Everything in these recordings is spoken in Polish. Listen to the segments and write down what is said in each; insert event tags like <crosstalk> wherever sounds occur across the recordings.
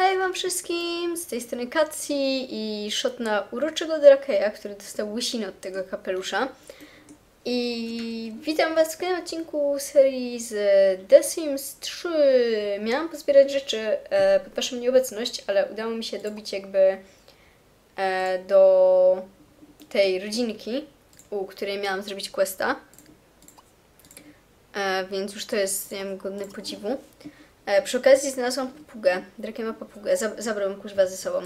Hej wam wszystkim, z tej strony Katsi i shot na uroczego Drakeja, który dostał łysinę od tego kapelusza. I witam was w kolejnym odcinku serii z The Sims 3. Miałam pozbierać rzeczy e, pod waszą nieobecność, ale udało mi się dobić jakby e, do tej rodzinki, u której miałam zrobić questa. E, więc już to jest, nie wiem, godne podziwu. E, przy okazji znalazłam papugę. Drake ma papugę. Zab zabrałem kuźwa ze sobą.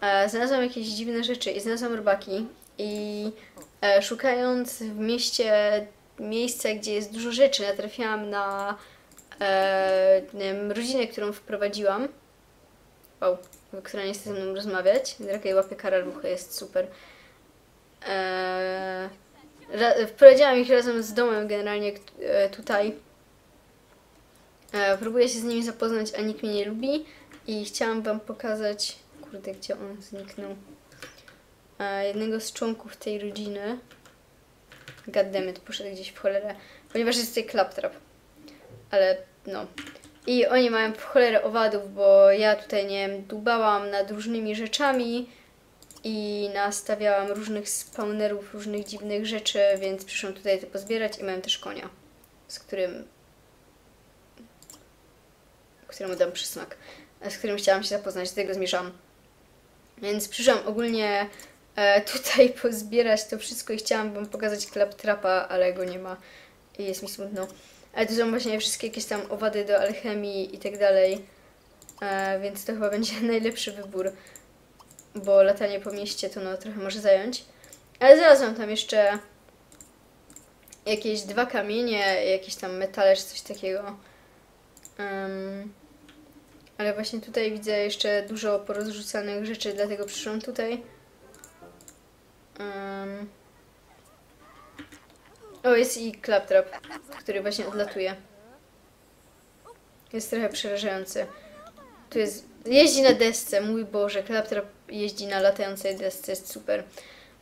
E, znalazłam jakieś dziwne rzeczy i znalazłam robaki. I e, szukając w mieście miejsca, gdzie jest dużo rzeczy, natrafiłam na e, wiem, rodzinę, którą wprowadziłam. Wow, która nie chce ze mną rozmawiać. Drake łapie karaluchy, jest super. E, wprowadziłam ich razem z domem generalnie e, tutaj. E, próbuję się z nimi zapoznać, a nikt mnie nie lubi. I chciałam wam pokazać... Kurde, gdzie on zniknął? E, jednego z członków tej rodziny. Goddammit, poszedł gdzieś w cholerę. Ponieważ jest tutaj claptrap. Ale no. I oni mają w cholerę owadów, bo ja tutaj, nie wiem, dubałam nad różnymi rzeczami i nastawiałam różnych spawnerów, różnych dziwnych rzeczy, więc przyszłam tutaj to pozbierać i mam też konia, z którym któremu dam przysmak, z którym chciałam się zapoznać, do tego zmierzam. Więc przyszłam ogólnie e, tutaj <laughs> pozbierać to wszystko i chciałam wam pokazać Claptrapa, ale go nie ma i jest mi smutno. Ale tu są właśnie wszystkie jakieś tam owady do alchemii i tak dalej, e, więc to chyba będzie <laughs> najlepszy wybór, bo latanie po mieście to no trochę może zająć. Ale znalazłam tam jeszcze jakieś dwa kamienie, jakieś tam metale czy coś takiego. Em, ale właśnie tutaj widzę jeszcze dużo porozrzucanych rzeczy, dlatego przyszłam tutaj. Em, o, jest i Claptrap, który właśnie odlatuje. Jest trochę przerażający. Tu jest... Jeździ na desce, mój Boże, Claptrap jeździ na latającej desce, jest super.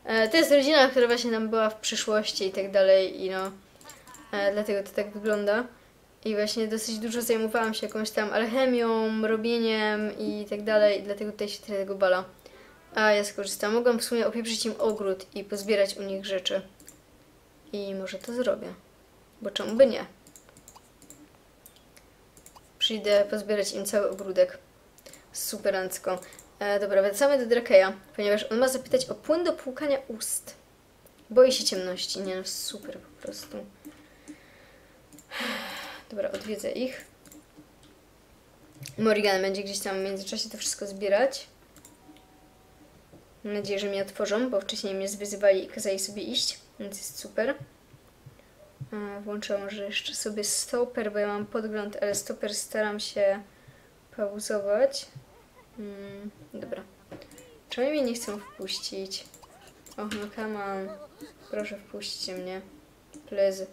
E, to jest rodzina, która właśnie nam była w przyszłości i tak dalej i no... E, dlatego to tak wygląda. I właśnie dosyć dużo zajmowałam się jakąś tam alchemią, robieniem i tak dalej, dlatego tutaj się tyle tego bala. A ja skorzystam. Mogłam w sumie opieprzyć im ogród i pozbierać u nich rzeczy. I może to zrobię. Bo czemu by nie? Przyjdę pozbierać im cały ogródek. Superancko. E, dobra, wracamy do Drakeja, ponieważ on ma zapytać o płyn do płukania ust. Boi się ciemności. Nie no, super po prostu. Dobra, odwiedzę ich. Morrigan będzie gdzieś tam w międzyczasie to wszystko zbierać. Mam nadzieję, że mnie otworzą, bo wcześniej mnie zwyzywali i kazali sobie iść, więc jest super. Włączę może jeszcze sobie stoper, bo ja mam podgląd, ale stoper staram się pauzować. Mm, dobra. Czemu mnie nie chcą wpuścić? Och, no come on. Proszę wpuśćcie mnie. Please.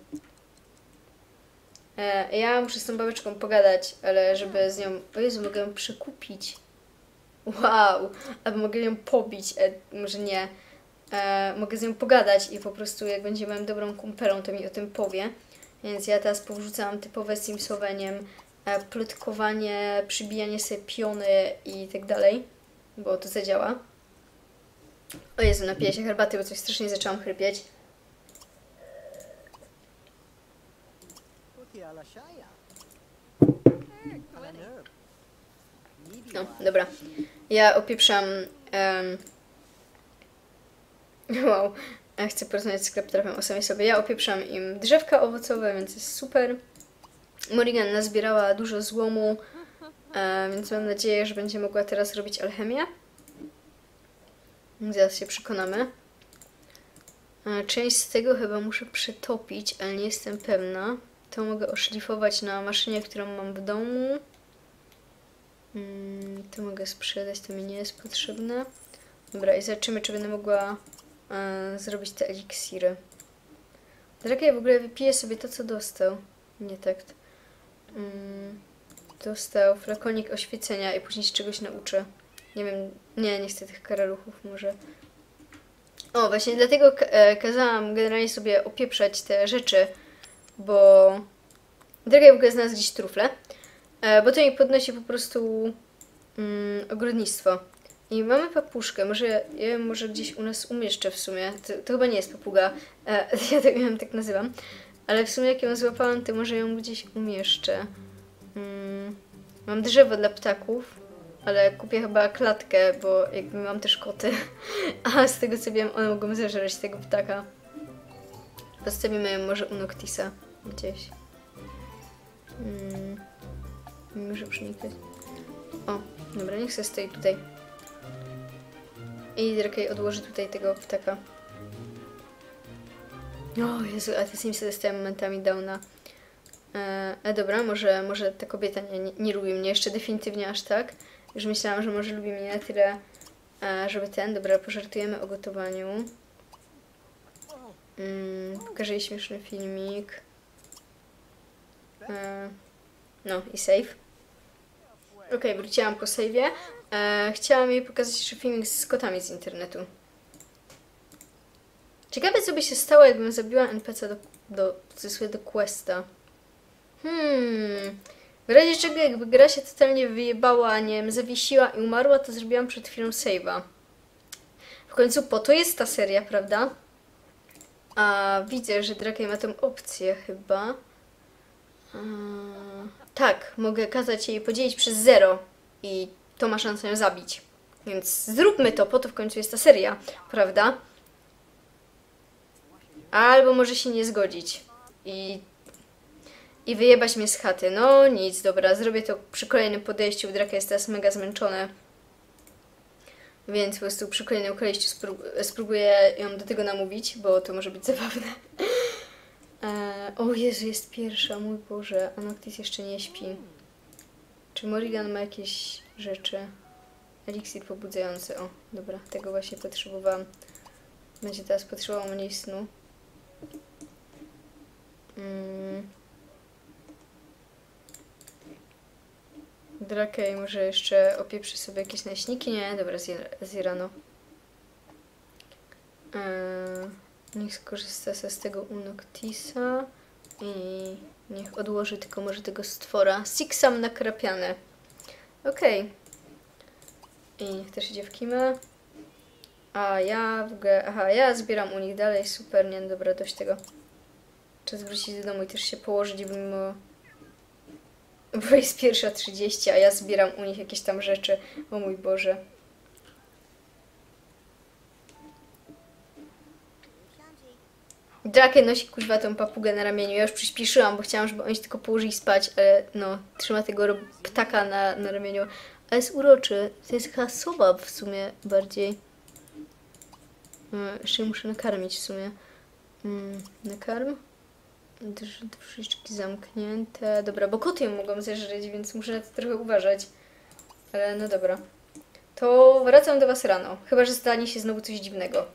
E, ja muszę z tą babeczką pogadać, ale żeby z nią... O Jezu, mogę ją przekupić. Wow! Albo mogę ją pobić, e, może nie. E, mogę z nią pogadać i po prostu jak będzie moją dobrą kumpelą, to mi o tym powie. Więc ja teraz powrzucałam typowe simsoweniem, e, plotkowanie, przybijanie sobie piony i tak dalej, bo to zadziała. O Jezu, napiję się herbaty, bo coś strasznie zaczęłam chrypieć. No, dobra. Ja opieprzam... em, <laughs> Wow. Ja chcę porozmawiać z Claptrapem o samej sobie. Ja opieprzam im drzewka owocowe, więc jest super. Morrigan nazbierała dużo złomu, więc mam nadzieję, że będzie mogła teraz robić alchemię. Zaraz się przekonamy. E, Część z tego chyba muszę przetopić, ale nie jestem pewna. To mogę oszlifować na maszynie, którą mam w domu. Mm, to mogę sprzedać, to mi nie jest potrzebne. Dobra, i zobaczymy, czy będę mogła e, zrobić te eliksiry. Drake w ogóle wypije sobie to, co dostał. Nie tak. Mm, dostał flakonik oświecenia i później się czegoś nauczy. Nie wiem, nie, nie chcę tych karaluchów może. O, właśnie dlatego e, kazałam generalnie sobie opieprzać te rzeczy, bo Drake w ogóle znalazł gdzieś trufle. E, bo to mi podnosi po prostu mm, ogrodnictwo. I mamy papuszkę, może ja może gdzieś u nas umieszczę w sumie. To, to chyba nie jest papuga, e, <laughs> ja tak ją tak nazywam. Ale w sumie jak ją złapałam, to może ją gdzieś umieszczę. Mm, mam drzewo dla ptaków, ale kupię chyba klatkę, bo jakby mam też koty. <laughs> A z tego co wiem, one mogą zeżreć tego ptaka. Postawimy może u Noctisa gdzieś. Mm, może przenikać. O, dobra, niech sobie stoi tutaj. I Drakej odłoży tutaj tego ptaka. O Jezu, a te Simsy dostają momentami downa. E, e, dobra, może, może ta kobieta nie, nie, nie lubi mnie jeszcze definitywnie aż tak. Już myślałam, że może lubi mnie na tyle, e, żeby ten... Dobra, pożartujemy o gotowaniu. Mm, pokażę jej śmieszny filmik. E, no i save. Okej, wróciłam po save'ie. E, chciałam jej pokazać jeszcze filmik z kotami z internetu. Ciekawe, co by się stało, jakbym zabiła NPC do, do, cudzysłowie, do questa. Hmm. W razie czego, jakby gra się totalnie wyjebała, nie wiem, zawiesiła i umarła, to zrobiłam przed chwilą save'a. W końcu po to jest ta seria, prawda? A widzę, że Drakej ma tą opcję chyba. A, tak, mogę kazać jej podzielić przez zero i to ma szansę ją zabić. Więc zróbmy to, po to w końcu jest ta seria, prawda? Albo może się nie zgodzić i, i wyjebać mnie z chaty. No nic, dobra, zrobię to przy kolejnym podejściu. Draka jest teraz mega zmęczony. Więc po prostu przy kolejnym podejściu sprób spróbuję ją do tego namówić, bo to może być zabawne. E, o Jezu, jest pierwsza, mój Boże, a Noctis jeszcze nie śpi. Czy Morrigan ma jakieś rzeczy? Eliksir pobudzający, o, dobra, tego właśnie potrzebowałam. Będzie teraz potrzebował mniej snu. Mm. Drakej może jeszcze opieprzy sobie jakieś naśniki? Nie, dobra, zje, rano. Eee, niech skorzysta se z tego u Noctisa i niech odłoży tylko może tego stwora. Sixam nakrapiane. Okej. I niech też idzie w kimę. A ja w ogóle, aha, ja zbieram u nich dalej, super, nie, dobra, dość tego. Czas wrócić do domu i też się położyć, mimo... Bo jest pierwsza 30, a ja zbieram u nich jakieś tam rzeczy. O mój Boże. Draken nosi kuźwa tą papugę na ramieniu. Ja już przyspieszyłam, bo chciałam, żeby oni się tylko położyli spać, ale no, trzyma tego ptaka na, na ramieniu. Ale jest uroczy. To jest chyba sowa w sumie bardziej. Mm, Jeszcze muszę nakarmić w sumie. Mm, nakarm. Drzwiczki zamknięte. Dobra, bo koty ją mogą zeżreć, więc muszę na to trochę uważać. Ale no dobra. To wracam do Was rano. Chyba, że stanie się znowu coś dziwnego.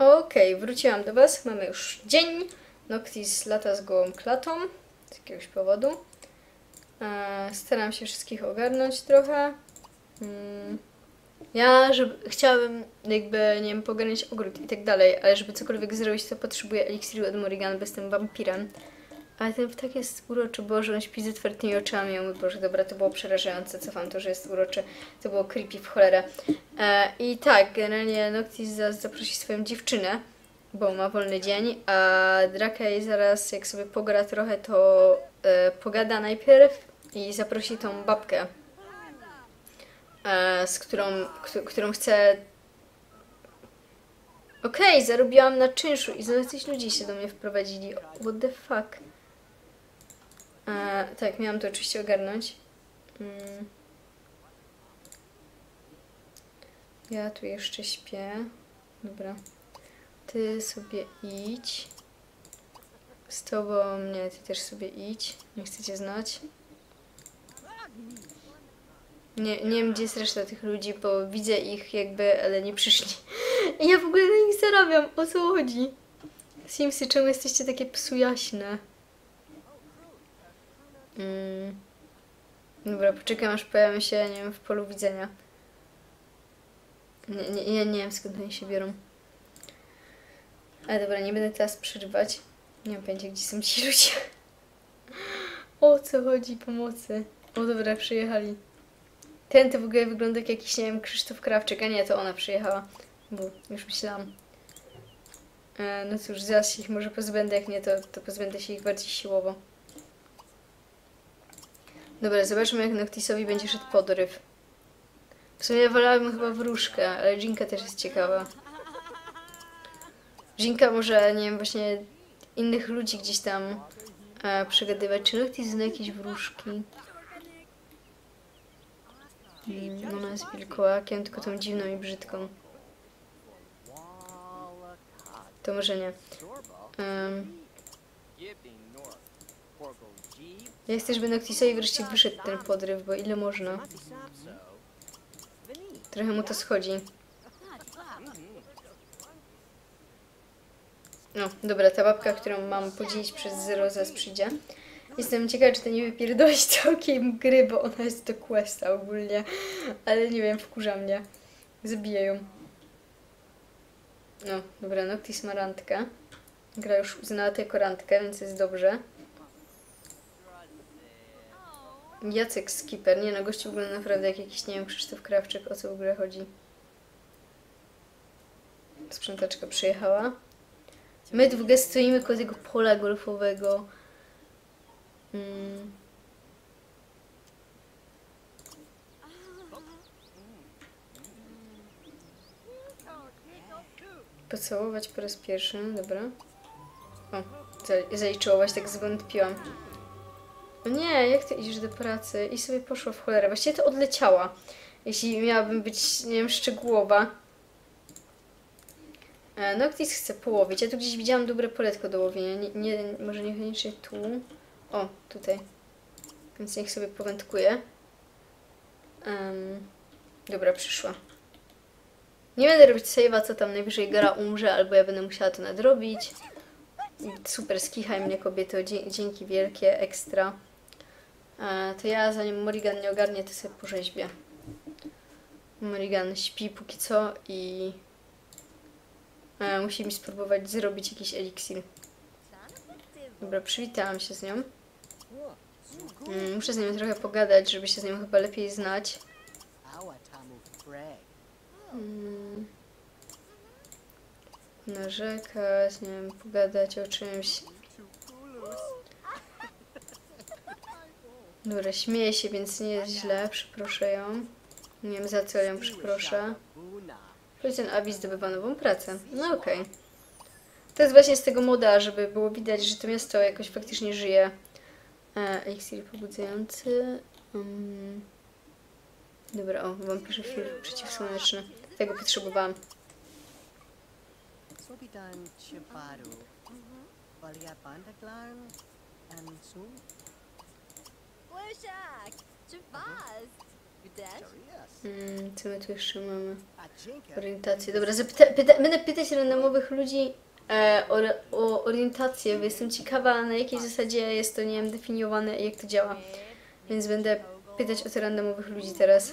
Okej, wróciłam do Was. Mamy już dzień. Noctis lata z gołą klatą. Z jakiegoś powodu. E, staram się wszystkich ogarnąć trochę. Mm. Ja żeby, chciałabym jakby, nie wiem, pogarniać ogród i tak dalej, ale żeby cokolwiek zrobić, to potrzebuję eliksiru od Morrigan, bo jestem wampirem. Ale ten ptak jest uroczy, Boże, on śpi z otwartymi oczami. O mój Boże, dobra, to było przerażające, cofam to, że jest uroczy. To było creepy w cholerę. E, I tak, generalnie Noctis zaraz zaprosi swoją dziewczynę, bo ma wolny dzień, a Drakej zaraz, jak sobie pogra trochę, to e, pogada najpierw i zaprosi tą babkę, e, z którą, któ- którą chce... Okej, zarobiłam na czynszu i znowu jacyś ludzie się do mnie wprowadzili. What the fuck? E, tak, miałam to oczywiście ogarnąć. Mm. Ja tu jeszcze śpię. Dobra. Ty sobie idź. Z tobą, nie, ty też sobie idź. Nie chcecie znać. Nie, nie wiem, gdzie jest reszta tych ludzi, bo widzę ich jakby, ale nie przyszli. I ja w ogóle na nich zarabiam. O co chodzi? Simsy, czemu jesteście takie psujaśne? Mm. Dobra, poczekam aż pojawią się, nie wiem, w polu widzenia. Nie, nie, nie wiem skąd oni się biorą. Ale dobra, nie będę teraz przerywać. Nie mam pojęcia, gdzie są ci ludzie. O co chodzi? Pomocy. O dobra, przyjechali. Ten to w ogóle wygląda jak jakiś, nie wiem, Krzysztof Krawczyk, a nie, to ona przyjechała, bo już myślałam. E, no cóż, zaraz się ich może pozbędę, jak nie, to, to pozbędę się ich bardziej siłowo. Dobra, zobaczmy jak Noctisowi będzie szedł podryw. W sumie wolałabym chyba wróżkę, ale Jinka też jest ciekawa. Jinka może, nie wiem, właśnie innych ludzi gdzieś tam e, przegadywać. Czy Noctis zna jakieś wróżki? Mm, ona jest wilkołakiem, tylko tą dziwną i brzydką. To może nie. Em, ja chcę, żeby Noctisowi wreszcie wyszedł ten podryw, bo ile można. Trochę mu to schodzi. No, dobra, ta babka, którą mam podzielić przez zero, zaraz przyjdzie. Jestem ciekawa, czy to nie wypierdolić <laughs> całkiem gry, bo ona jest do questa ogólnie. Ale nie wiem, wkurza mnie. Zabiję ją. No, dobra, Noctis ma randkę. Gra już uznała tę jako randkę, więc jest dobrze. Jacek Skipper. Nie no, gościu wygląda naprawdę jak jakiś, nie wiem, Krzysztof Krawczyk. O co w ogóle chodzi? Sprzątaczka przyjechała. My dwóch stoimy koło tego pola golfowego. Mm. Pocałować po raz pierwszy, dobra. O, za- zaliczyłaś, tak zwątpiłam. No nie, jak ty idziesz do pracy? I sobie poszła w cholerę. Właściwie to odleciała. Jeśli miałabym być, nie wiem, szczegółowa. E, Noctis chce połowić. Ja tu gdzieś widziałam dobre poletko do łowienia. Nie, nie, może niekoniecznie tu. O, tutaj. Więc niech sobie powędkuje. Em, dobra, przyszła. Nie będę robić save'a, co tam najwyżej Gara umrze, albo ja będę musiała to nadrobić. Super, skichaj mnie kobieto, dzięki wielkie, ekstra. To ja, zanim Morrigan nie ogarnie, to sobie porzeźbię. Morrigan śpi póki co i e, musi mi spróbować zrobić jakiś eliksir. Dobra, przywitałam się z nią. Mm, muszę z nią trochę pogadać, żeby się z nią chyba lepiej znać. Mm. Narzekać, nie wiem, pogadać o czymś. Dobra, śmieje się, więc nie jest źle, przeproszę ją. Nie wiem za co ją przeproszę. Policjant Abi zdobywa nową pracę. No okej. To jest właśnie z tego moda, żeby było widać, że to miasto jakoś faktycznie żyje. E, Eliksir pobudzający. Um. Dobra, o, wampirze filtr przeciwsłoneczny. Tego potrzebowałam. Valia Pandaglan, and soon Blushak! Chavaz! Udesh? Darius. Mm, co my tu jeszcze mamy? Orientację. Dobra, zapyta, pyta, będę pytać randomowych ludzi e, o, o orientację, bo jestem ciekawa na jakiej zasadzie jest to, nie wiem, definiowane i jak to działa. Więc będę pytać o to randomowych ludzi teraz.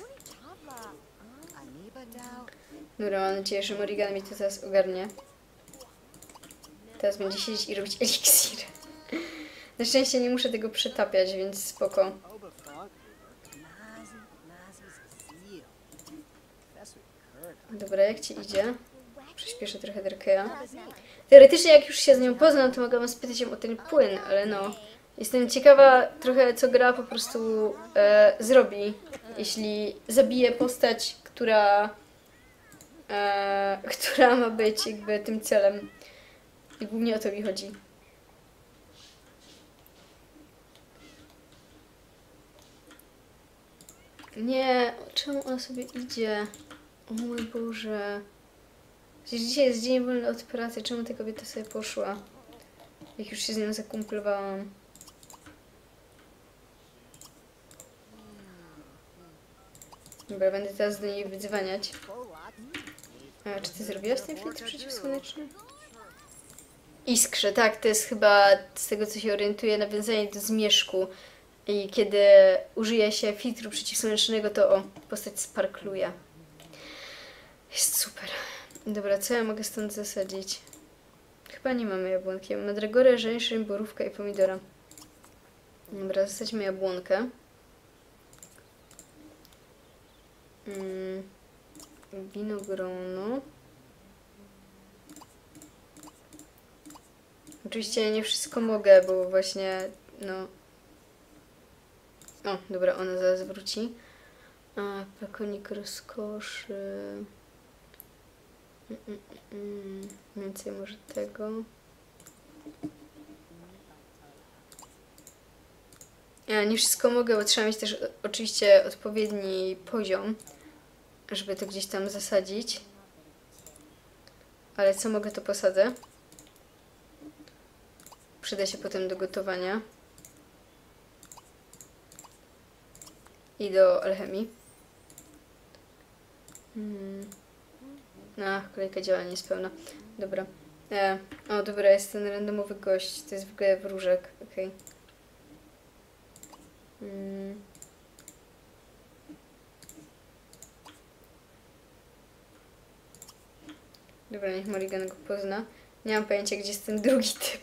Dobra, mam nadzieję, że Morrigan mi to teraz ogarnie. Teraz będzie siedzieć i robić eliksir. Na szczęście nie muszę tego przetapiać, więc spoko. Dobra, jak ci idzie? Przyspieszę trochę Derkeya. Teoretycznie jak już się z nią poznam, to mogę spytać ją o ten płyn, ale no. Jestem ciekawa trochę, co gra po prostu e, zrobi, jeśli zabije postać, która, e, <laughs> która ma być jakby tym celem. I głównie o to mi chodzi. Nie, czemu ona sobie idzie? O mój Boże. Przecież dzisiaj jest dzień wolny od pracy, czemu ta kobieta sobie poszła? Jak już się z nią zakumplowałam. Dobra, będę teraz do niej wydzwaniać. A, czy ty zrobiłaś ten filtr przeciwsłoneczny? Iskrze, tak, to jest chyba z tego co się orientuję nawiązanie do zmierzchu. I kiedy użyje się filtru przeciwsłonecznego, to o, postać sparkluje. Jest super. Dobra, co ja mogę stąd zasadzić? Chyba nie mamy jabłonki. Mamy dragorę, żeńszyn, borówkę i pomidora. Dobra, zasadźmy jabłonkę. Mm, winogrono. Oczywiście nie wszystko mogę, bo właśnie, no... O, dobra, ona zaraz wróci. A, pekonik rozkoszy. Mm, mm, mm. Więcej może tego. Ja nie wszystko mogę, bo trzeba mieć też o- oczywiście odpowiedni poziom, żeby to gdzieś tam zasadzić. Ale co mogę, to posadzę. Przyda się potem do gotowania. I do alchemii. Mm. A, kolejka działania jest pełna. Dobra. E, o, dobra, jest ten randomowy gość. To jest w ogóle wróżek. Okej. Mm. Dobra, niech Morrigan go pozna. Nie mam pojęcia, gdzie jest ten drugi typ.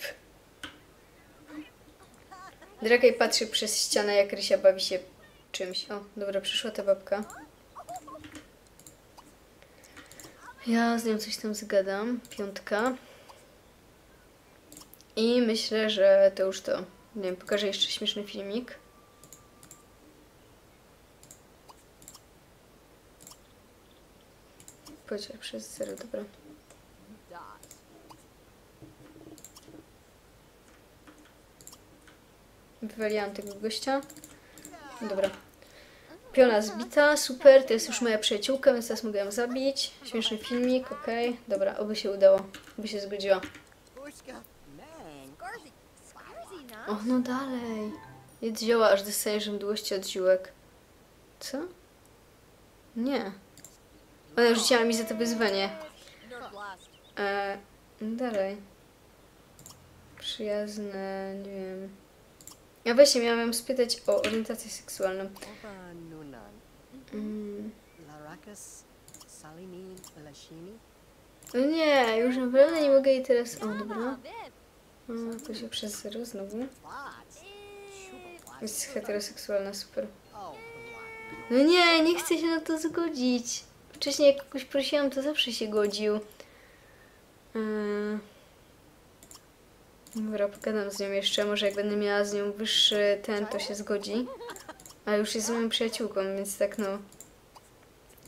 Drakej patrzy przez ścianę, jak Rysia bawi się czymś. O, dobra, przyszła ta babka. Ja z nią coś tam zgadam. Piątka. I myślę, że to już to. Nie wiem, pokażę jeszcze śmieszny filmik. Podziel przez zero, dobra. Wywaliłam tego gościa. Dobra. Piona zbita, super, to jest już moja przyjaciółka, więc teraz mogę ją zabić. Śmieszny filmik, okej. Dobra, oby się udało, by się zgodziła. O, no? dalej. Jedz zioła, aż dostajesz mdłości od ziółek. Co? Nie. Ona rzuciła mi za to wyzwanie. Nerd blast. E, dalej. Przyjazne, nie wiem. Ja właśnie miałam ją spytać o orientację seksualną. Mm. No nie, już naprawdę nie mogę jej teraz... O, dobra. Ah, Viv. O, to się przez zero znowu. Jest heteroseksualna, super. No nie, nie chcę się na to zgodzić. Wcześniej jak kogoś prosiłam, to zawsze się godził. Yy. Dobra, pogadam z nią jeszcze. Może jak będę miała z nią wyższy ten, to się zgodzi. A już jest moją przyjaciółką, więc tak no...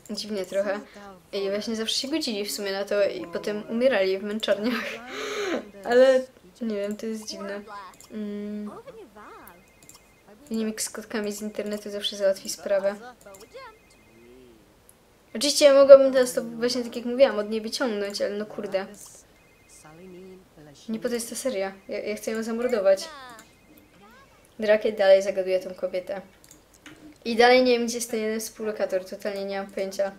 Dziwnie trochę. I właśnie zawsze się godzili w sumie na to i potem umierali w męczarniach. <laughs> Ale nie wiem, to jest dziwne. Mm. Filmik z kotkami z internetu zawsze załatwi sprawę. Oczywiście ja mogłabym teraz to właśnie tak jak mówiłam, od niej wyciągnąć, ale no kurde. Nie po to jest ta seria. Ja, ja chcę ją zamordować. Nah. Drakiet dalej zagaduje tą kobietę. I dalej nie wiem, gdzie jest ten jeden współlokator. Totalnie nie mam pojęcia.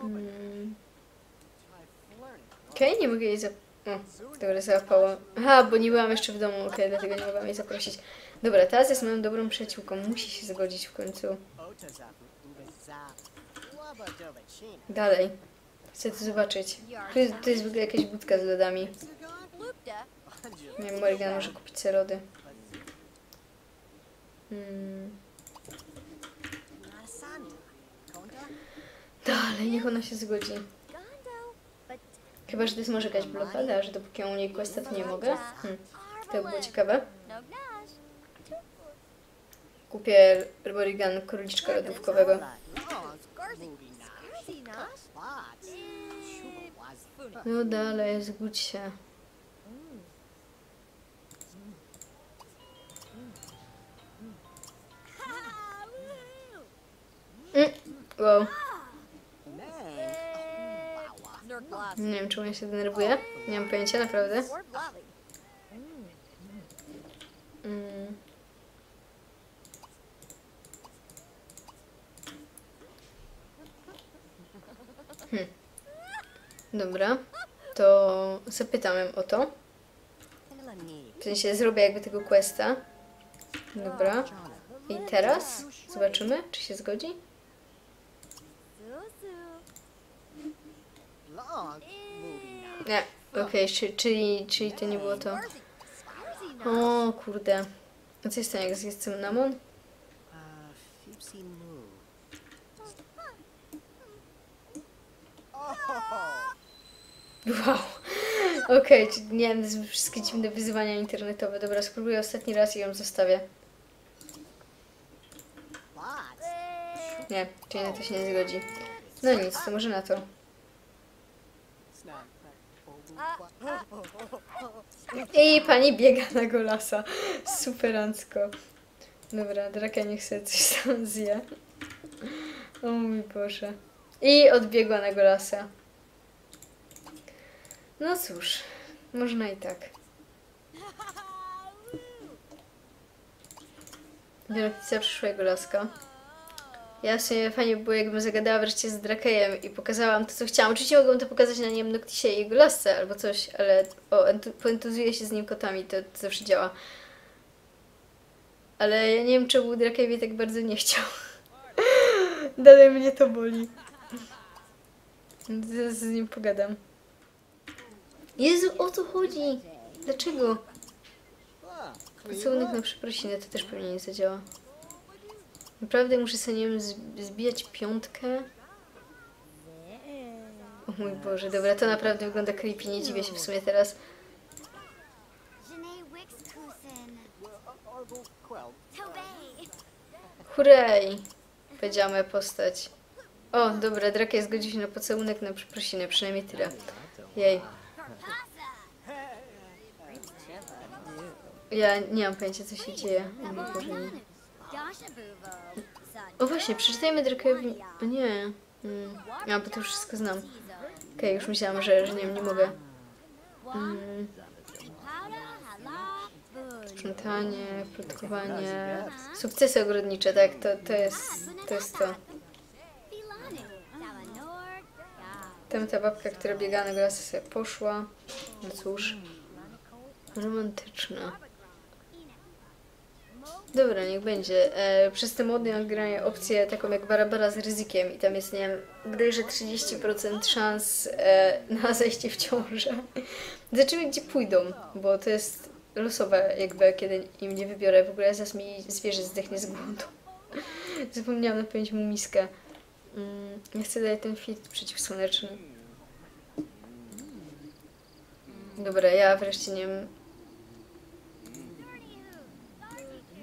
Mm. Okej, nie mogę jej zap... O, dobra, załapało. Aha, bo nie byłam jeszcze w domu, okej, dlatego nie mogłam jej zaprosić. Dobra, teraz jest moją dobrą przyjaciółką. Musi się zgodzić w końcu. Dalej. Chcę to zobaczyć. Tu jest, tu jest w ogóle jakaś budka z lodami. Nie wiem, Morgan może kupić sobie lody. Mm. Dalej, niech ona się zgodzi. Chyba, że to jest może jakaś blokada, że dopóki ją nie questa, to nie mogę. Hmm. To by było ciekawe. Kupię Morrigan króliczka lodówkowego. No? Dalej, zgódź się. Mm. Wow, nie wiem czemu ja się denerwuję. Nie mam pojęcia, naprawdę. Or Blolly. Mm. Hm. Dobra, to zapytam ją o to. W sensie zrobię jakby tego questa. Dobra. I teraz zobaczymy, czy się zgodzi. Nie, okej, czy- czyli, czyli to nie było to. O kurde. A co jest tam, jak zjedz cynamon? Moo. Wow. <laughs> Okej, czyli nie wiem, wszystkie dziwne wyzwania internetowe. Dobra, spróbuję ostatni raz i ją zostawię. Nie, czyli na to się nie zgodzi. No nic, to może na to. I pani biega na golasa. Superancko. Dobra, Draka niech sobie coś tam zje. O mój Boże. I odbiegła na golasa. No cóż, można i tak. Wielkica przyszłego laska. Ja w sumie fajnie by było, jakbym zagadała wreszcie z Drakejem i pokazałam to, co chciałam. Oczywiście mogłam to pokazać na, nie wiem, Noctisie i jego lasce albo coś, ale o, entu- się z nim kotami, to, to zawsze działa. Ale ja nie wiem, czemu Drakej mnie tak bardzo nie chciał. <laughs> Dalej mnie to boli. Zaraz z nim pogadam. Jezu, o co chodzi? Dlaczego? Pocałunek na przeprosiny to też pewnie nie zadziała. Naprawdę muszę sobie nie wiem, zb- zbijać piątkę? O mój Boże, dobra, to naprawdę wygląda creepy, nie dziwię się w sumie teraz. Hurray! Powiedziała postać. O, dobra, Drakie zgodził się na pocałunek na przeprosiny, przynajmniej tyle. Jej. Ja nie mam pojęcia, co się dzieje. O nie. O właśnie, przeczytajmy Drake'owi... O nie. Mm. A, bo to już wszystko znam. Okej, już myślałam, że, że nie wiem, nie mogę. Mm. Sprzątanie, plotkowanie, sukcesy ogrodnicze, tak, to, to jest to. Jest to. Tam ta babka, która biega na sobie poszła. No cóż. Romantyczna. Dobra, niech będzie. E, przez te mody granie opcję taką jak Barabara z ryzykiem i tam jest, nie wiem, bodajże 30% szans e, na <laughs> zajście w ciążę. Zobaczymy, gdzie pójdą, bo to jest losowe jakby, kiedy im nie wybiorę. W ogóle zaraz mi zwierzę zdechnie z głodu. <laughs> Zapomniałam napełnić mu miskę. Mm, ja chcę dać ten filtr przeciwsłoneczny. Dobra, ja wreszcie nie wiem.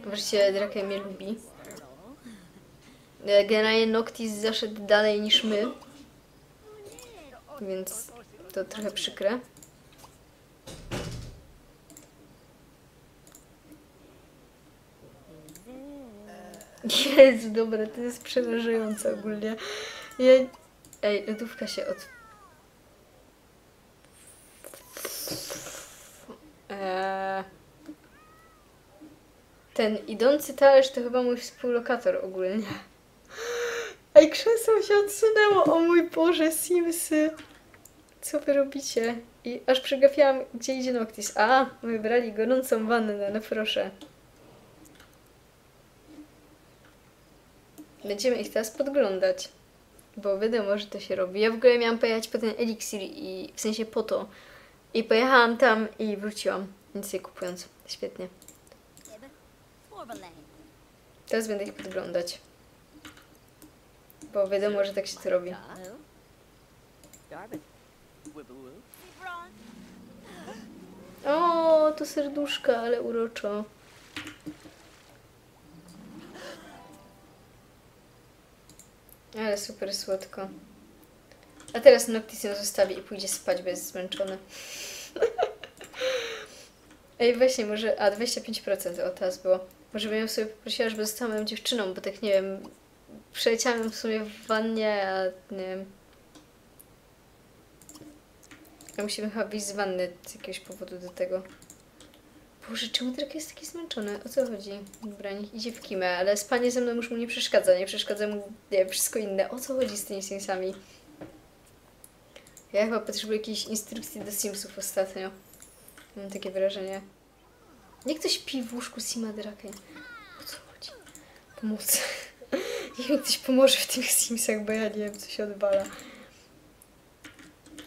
Wreszcie Drake mnie lubi. E, Generalnie Noctis zaszedł dalej niż my. Więc to trochę przykre. Jezu, dobra, to jest przerażające ogólnie. Ja... Ej, lodówka się od... Eee... Ten idący talerz to chyba mój współlokator ogólnie. Ej, krzesło się odsunęło, o mój Boże, Simsy. Co wy robicie? I aż przegapiłam, gdzie idzie Noctis. A, wybrali gorącą wannę, no proszę. Będziemy ich teraz podglądać. Bo wiadomo, że to się robi. Ja w ogóle miałam pojechać po ten eliksir i w sensie po to. I pojechałam tam i wróciłam. Nic nie kupując. Świetnie. Teraz będę ich podglądać. Bo wiadomo, że tak się to robi. O, to serduszka, ale uroczo. Ale super słodko. A teraz Noctis ją zostawi i pójdzie spać, bo jest zmęczony. <laughs> Ej, właśnie, może... A, 25% o teraz było. Może bym sobie poprosiła, żeby została moją dziewczyną, bo tak nie wiem... Przeleciałam w sumie w wannie, a nie wiem... Ja musimy chyba wyjść z wanny z jakiegoś powodu do tego. Boże, czemu Drake jest taki zmęczony? O co chodzi? Dobra, niech idzie w kimę, ale spanie ze mną już mu nie przeszkadza, nie przeszkadza mu nie wszystko inne. O co chodzi z tymi Simsami? Ja chyba potrzebuję jakiejś instrukcji do Simsów ostatnio. Mam takie wrażenie. Niech ktoś śpi w łóżku Sima Drake. O co chodzi? Pomocy. <laughs> Niech mi ktoś pomoże w tych Simsach, bo ja nie wiem, co się odwala.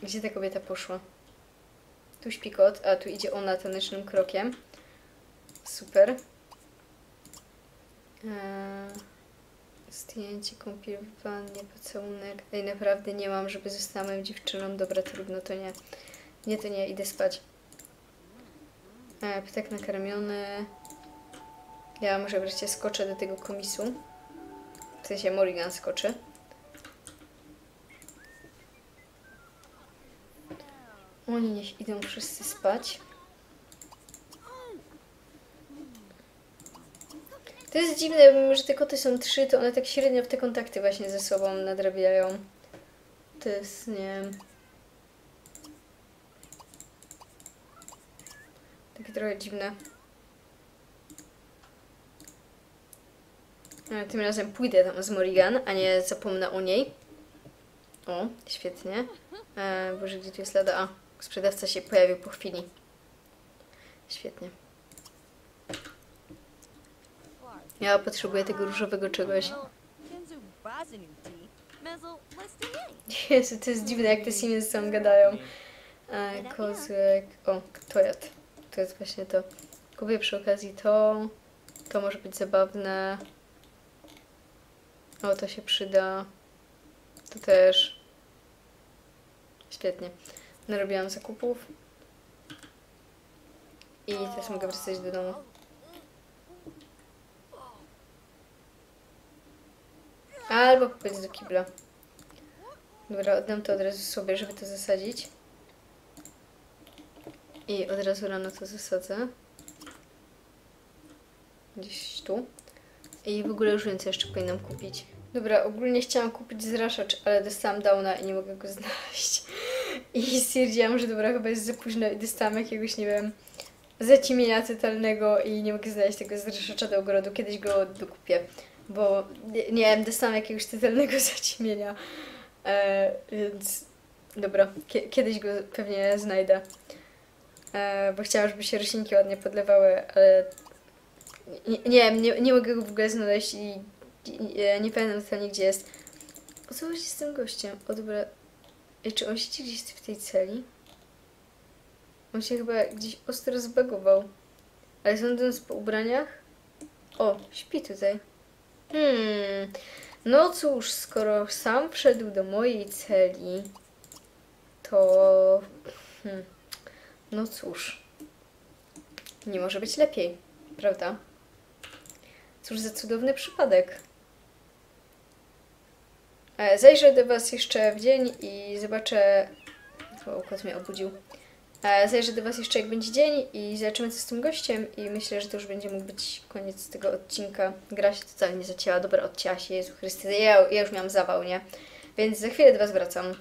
Gdzie ta kobieta poszła? Tu śpi kot, a tu idzie ona tanecznym krokiem. Super. Eee, zdjęcie, kąpiel, wannie, pocałunek. Ej, naprawdę nie mam, żeby została moją dziewczyną. Dobra, trudno, to nie. Nie, to nie, idę spać. E, ptak nakarmiony. Ja może wreszcie skoczę do tego komisu. W sensie Morrigan skoczy. Oni niech idą wszyscy spać. To jest dziwne, mimo że te koty są trzy, to one tak średnio w te kontakty właśnie ze sobą nadrabiają. To jest, nie wiem... Takie trochę dziwne. Ale tym razem pójdę tam z Morrigan, a nie zapomnę o niej. O, świetnie. E, Boże, gdzie tu jest lada? A, sprzedawca się pojawił po chwili. Świetnie. Ja potrzebuję tego różowego czegoś. Jezu, to jest dziwne, jak te ze sobą gadają. E, kozłek... O, tojat. To jest właśnie to. Kupię przy okazji to. To może być zabawne. O, to się przyda. To też. Świetnie. Narobiłam zakupów. I teraz mogę wracać do domu. Albo pójść do kibla. Dobra, oddam to od razu sobie, żeby to zasadzić. I od razu rano to zasadzę. Gdzieś tu. I w ogóle już więcej jeszcze powinnam kupić. Dobra, ogólnie chciałam kupić zraszacz, ale dostałam downa i nie mogę go <laughs> znaleźć. I stwierdziłam, że dobra, chyba jest za późno i dostałam jakiegoś, nie wiem, zaciemienia totalnego i nie mogę znaleźć tego zraszacza do ogrodu. Kiedyś go dokupię, bo nie, wiem, dostałam jakiegoś totalnego <laughs> zaciemienia. E, więc dobra, kie- kiedyś go pewnie znajdę. E, bo chciałam, żeby się roślinki ładnie podlewały, ale nie, nie nie, nie mogę go w ogóle znaleźć i, i e, nie pamiętam totalnie gdzie jest. O co chodzi z tym gościem? O dobra, czy on siedzi gdzieś w tej celi? On się chyba gdzieś ostro zbagował. Ale sądząc po ubraniach... O, śpi tutaj. Hmm... No cóż, skoro sam wszedł do mojej celi, to. Hmm, no cóż. Nie może być lepiej, prawda? Cóż za cudowny przypadek. E, Zajrzę do Was jeszcze w dzień i zobaczę. O, kot mnie obudził. E, Zajrzę do Was jeszcze jak będzie dzień i zobaczymy co z tym gościem i myślę, że to już będzie mógł być koniec tego odcinka. Gra się totalnie nie zacięła, dobra, odcięła się, Jezu Chryste, ja, ja już miałam zawał, nie? Więc za chwilę do Was wracam.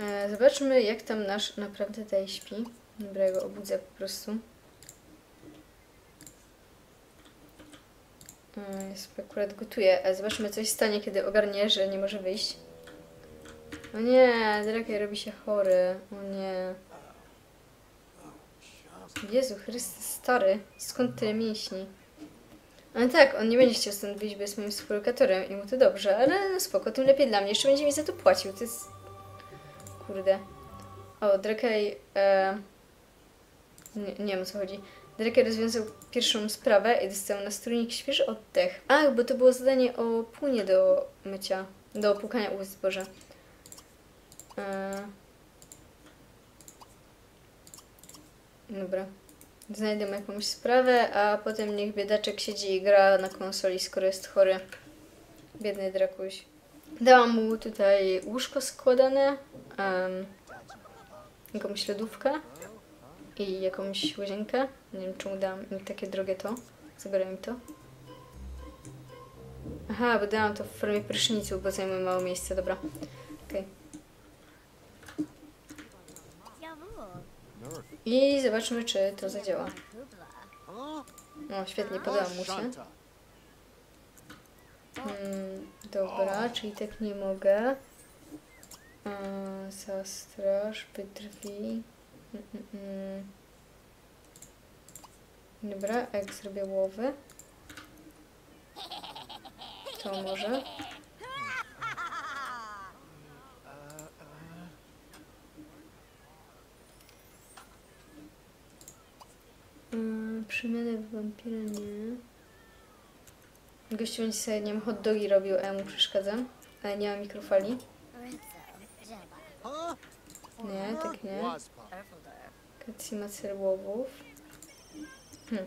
E, zobaczmy jak tam nasz naprawdę tutaj śpi. Dobra, ja go obudzę po prostu. E, ja sobie akurat gotuję, a zobaczmy co się stanie, kiedy ogarnie, że nie może wyjść. O nie, Drakiej robi się chory. O nie. Jezu Chryste, stary, skąd tyle mięśni? Ale tak, on nie będzie chciał stąd wyjść, bo jest moim współlokatorem i mu to dobrze, ale no spoko, tym lepiej dla mnie. Jeszcze będzie mi za to płacił, to jest... Kurde. O, Drakej... E... Nie, nie wiem o co chodzi. Drakej rozwiązał pierwszą sprawę i dostał na strójnik świeży oddech. Ach, bo to było zadanie o płynie do mycia, do opłukania ust, Boże. E... Dobra. Znajdę jakąś sprawę, a potem niech biedaczek siedzi i gra na konsoli, skoro jest chory. Biedny Drakuś. Dałam mu tutaj łóżko składane, um, jakąś lodówkę i jakąś łazienkę. Nie wiem, czemu dałam im takie drogie to. Zabiorę im to. Aha, bo dałam to w formie prysznicu, bo zajmuje mało miejsca, dobra. Jawohl. I zobaczmy, czy to zadziała. Kubla. Huh? O, świetnie, podoba mu się. Shanta. Mm, dobra, czyli tak nie mogę. Mm, zastraż, mm. Dobra, a jak zrobię łowy? To może. Mm, przemianę w wampira nie. Gościu będzie sobie, nie wiem, hot dogi robił, a ja mu przeszkadzam. Ale nie ma mikrofali. Nie, tak nie. Ma serłowów. Hm.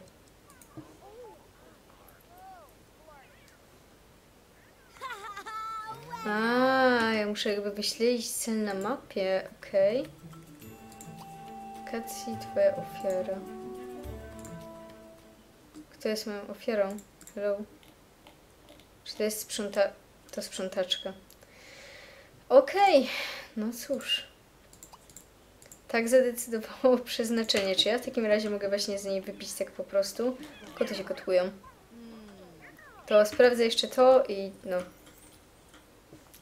A, ja muszę jakby wyśledzić cel na mapie, okej. Kacji, twoja ofiara. Kto jest moją ofiarą? Hello? Czy to jest sprząta... to sprzątaczka? Okej, no cóż. Tak zadecydowało <laughs> przeznaczenie. Czy ja w takim razie mogę właśnie z niej wypić tak po prostu? Koty się kotłują. To sprawdzę jeszcze to i no.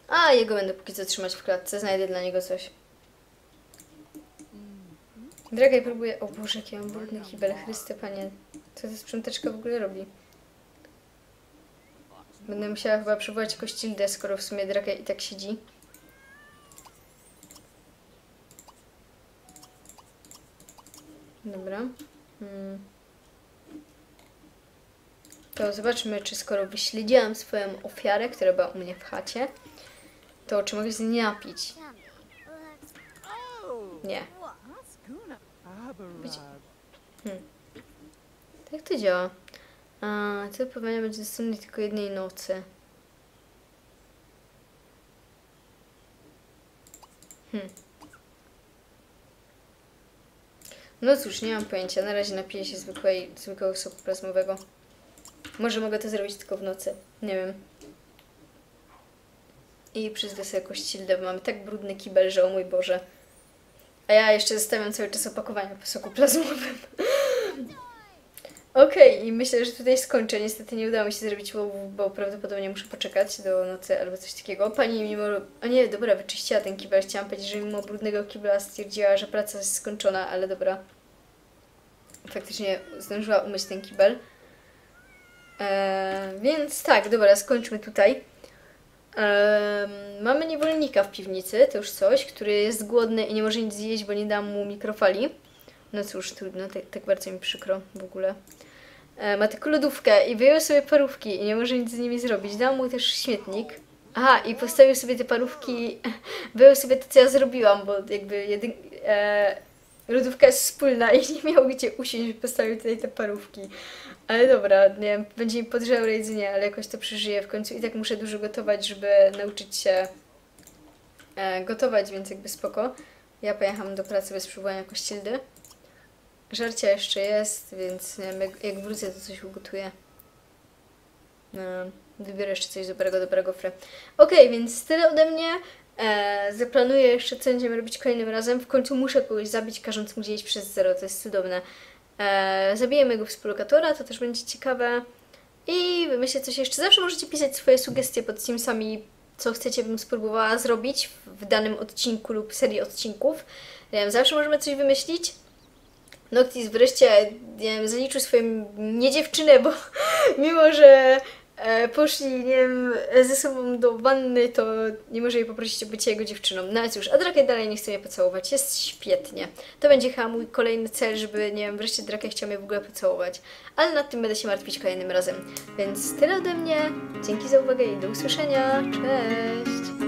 A, jego będę póki co trzymać w klatce. Znajdę dla niego coś. Dragaj próbuje... O Boże, jaki mam brudny kibel. Chryste, panie. Co ta sprzątaczka w ogóle robi? Będę musiała chyba przywołać kościldę, skoro w sumie Dragaj i tak siedzi. Dobra. Mm. To zobaczmy, czy skoro wyśledziłam swoją ofiarę, która była u mnie w chacie, to czy mogę z niej napić? Nie. Ascuna. Aberrad. Tak to działa? A, to powinien być dostępny tylko jednej nocy. Hmm. No cóż, nie mam pojęcia. Na razie napiję się zwykłej, zwykłego soku plazmowego. Może mogę to zrobić tylko w nocy. Nie wiem. I przyzwę sobie kościldę, bo mamy tak brudny kibel, że o mój Boże. A ja jeszcze zostawiam cały czas opakowania po soku plazmowym. Okej, i myślę, że tutaj skończę. Niestety nie udało mi się zrobić łowów, bo prawdopodobnie muszę poczekać do nocy albo coś takiego. Pani mimo... O nie, dobra, wyczyściła ten kibel. Chciałam powiedzieć, że mimo brudnego kibla stwierdziła, że praca jest skończona, ale dobra. Faktycznie zdążyła umyć ten kibel. Eee, więc tak, dobra, skończmy tutaj. Em, mamy niewolnika w piwnicy, to już coś, który jest głodny i nie może nic zjeść, bo nie dam mu mikrofali. No cóż, trudno, tak, tak bardzo mi przykro w ogóle. E, ma tylko lodówkę i wyjął sobie parówki i nie może nic z nimi zrobić. Dał mu też śmietnik. Aha, i postawił sobie te parówki, <laughs> wyjął sobie to, co ja zrobiłam, bo jakby jedyn... Lodówka jest wspólna i <laughs> nie miał gdzie usiąść, postawił tutaj te parówki. Ale dobra, nie wiem, będzie mi podżerał jedzenie, ale jakoś to przeżyję w końcu. I tak muszę dużo gotować, żeby nauczyć się e, gotować, więc jakby spoko. Ja pojechałam do pracy bez przywołania kościeldy. Żarcia jeszcze jest, więc nie wiem, jak, jak wrócę, to coś ugotuję. No, wybiorę jeszcze coś dobrego, dobrego fry. Okej, więc tyle ode mnie. E, zaplanuję jeszcze, co będziemy robić kolejnym razem. W końcu muszę kogoś zabić, każąc mu dzielić przez zero. To jest cudowne. E, zabijemy go współlokatora, to też będzie ciekawe. I wymyślę coś jeszcze. Zawsze możecie pisać swoje sugestie pod Teamsami, co chcecie, bym spróbowała zrobić w, danym odcinku lub serii odcinków. Wiem, zawsze możemy coś wymyślić. Noctis wreszcie nie wiem, zaliczył swoją niedziewczynę, bo <laughs> mimo, że poszli nie wiem, ze sobą do wanny, to nie może jej poprosić o bycie jego dziewczyną. No ale cóż, a Drake dalej nie chce mnie pocałować. Jest świetnie. To będzie chyba mój kolejny cel, żeby, nie wiem, wreszcie Drake chciał mnie w ogóle pocałować. Ale nad tym będę się martwić kolejnym razem. Więc tyle ode mnie. Dzięki za uwagę i do usłyszenia. Cześć!